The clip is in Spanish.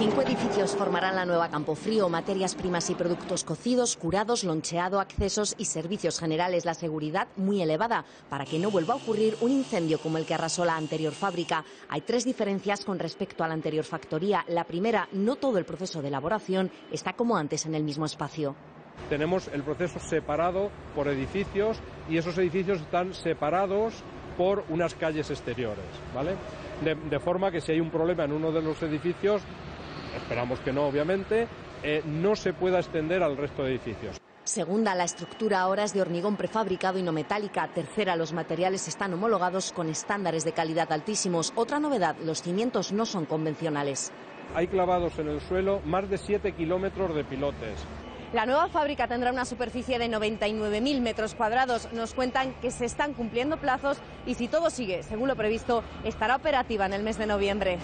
Cinco edificios formarán la nueva Campofrío, materias primas y productos cocidos, curados, loncheado, accesos y servicios generales. La seguridad muy elevada para que no vuelva a ocurrir un incendio como el que arrasó la anterior fábrica. Hay tres diferencias con respecto a la anterior factoría. La primera, no todo el proceso de elaboración está como antes en el mismo espacio. Tenemos el proceso separado por edificios y esos edificios están separados por unas calles exteriores, ¿vale? De, de forma que si hay un problema en uno de los edificios, esperamos que no, obviamente, eh, no se pueda extender al resto de edificios. Segunda, la estructura ahora es de hormigón prefabricado y no metálica. Tercera, los materiales están homologados con estándares de calidad altísimos. Otra novedad, los cimientos no son convencionales. Hay clavados en el suelo más de 7 kilómetros de pilotes. La nueva fábrica tendrá una superficie de 99.000 metros cuadrados. Nos cuentan que se están cumpliendo plazos y si todo sigue según lo previsto, estará operativa en el mes de noviembre.